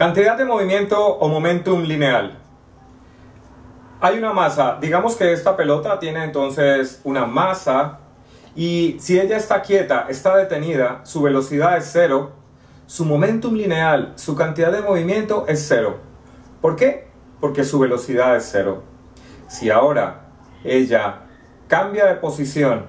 Cantidad de movimiento o momentum lineal. Hay una masa, digamos que esta pelota tiene entonces una masa y si ella está quieta, está detenida, su velocidad es cero, su momentum lineal, su cantidad de movimiento es cero. ¿Por qué? Porque su velocidad es cero. Si ahora ella cambia de posición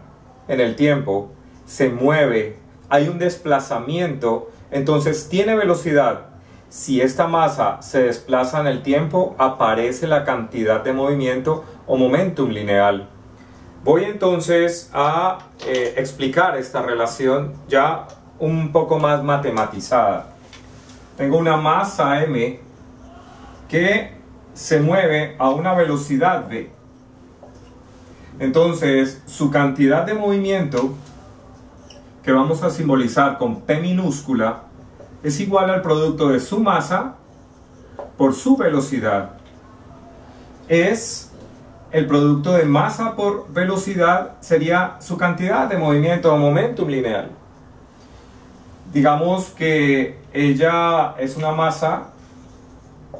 en el tiempo, se mueve, hay un desplazamiento, entonces tiene velocidad, si esta masa se desplaza en el tiempo, aparece la cantidad de movimiento o momentum lineal. Voy entonces a eh, explicar esta relación ya un poco más matematizada. Tengo una masa m que se mueve a una velocidad v. Entonces, su cantidad de movimiento, que vamos a simbolizar con P minúscula, es igual al producto de su masa por su velocidad. Es el producto de masa por velocidad sería su cantidad de movimiento o momentum lineal. Digamos que ella es una masa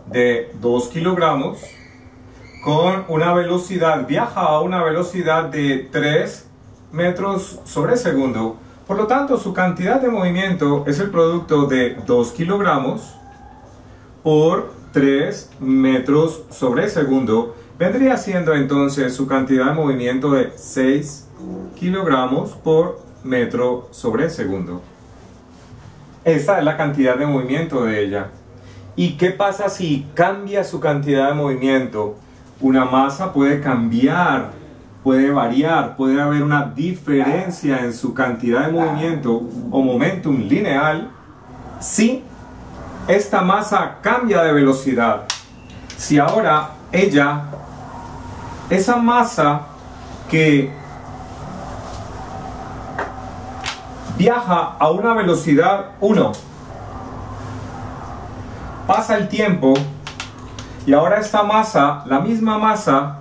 de 2 kilogramos con una velocidad, viaja a una velocidad de 3 metros sobre segundo por lo tanto, su cantidad de movimiento es el producto de 2 kilogramos por 3 metros sobre segundo. Vendría siendo entonces su cantidad de movimiento de 6 kilogramos por metro sobre segundo. Esta es la cantidad de movimiento de ella. ¿Y qué pasa si cambia su cantidad de movimiento? Una masa puede cambiar puede variar, puede haber una diferencia en su cantidad de movimiento o momentum lineal si esta masa cambia de velocidad. Si ahora ella, esa masa que viaja a una velocidad 1, pasa el tiempo y ahora esta masa, la misma masa,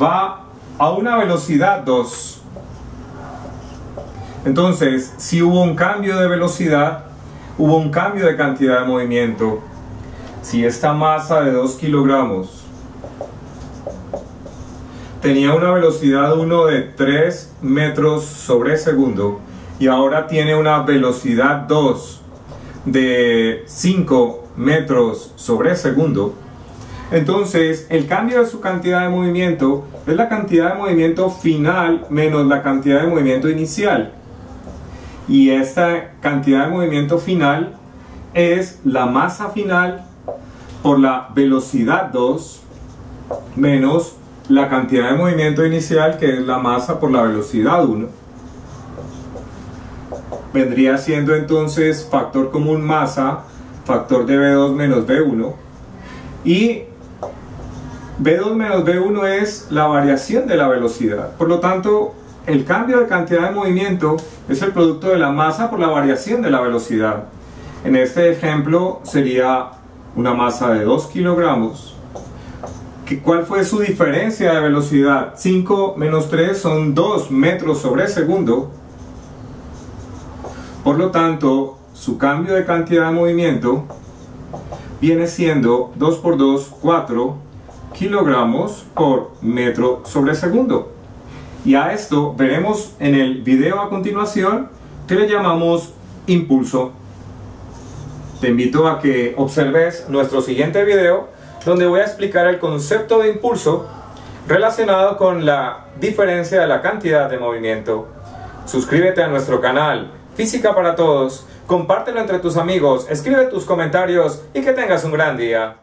va a una velocidad 2. Entonces, si hubo un cambio de velocidad, hubo un cambio de cantidad de movimiento. Si esta masa de 2 kilogramos tenía una velocidad 1 de 3 metros sobre segundo y ahora tiene una velocidad 2 de 5 metros sobre segundo, entonces, el cambio de su cantidad de movimiento es la cantidad de movimiento final menos la cantidad de movimiento inicial. Y esta cantidad de movimiento final es la masa final por la velocidad 2 menos la cantidad de movimiento inicial que es la masa por la velocidad 1. Vendría siendo entonces factor común masa, factor de V2 menos V1. Y B2 menos B1 es la variación de la velocidad. Por lo tanto, el cambio de cantidad de movimiento es el producto de la masa por la variación de la velocidad. En este ejemplo sería una masa de 2 kilogramos. ¿Cuál fue su diferencia de velocidad? 5 menos 3 son 2 metros sobre segundo. Por lo tanto, su cambio de cantidad de movimiento viene siendo 2 por 2, 4 kilogramos por metro sobre segundo. Y a esto veremos en el video a continuación que le llamamos impulso. Te invito a que observes nuestro siguiente video donde voy a explicar el concepto de impulso relacionado con la diferencia de la cantidad de movimiento. Suscríbete a nuestro canal Física para Todos, compártelo entre tus amigos, escribe tus comentarios y que tengas un gran día.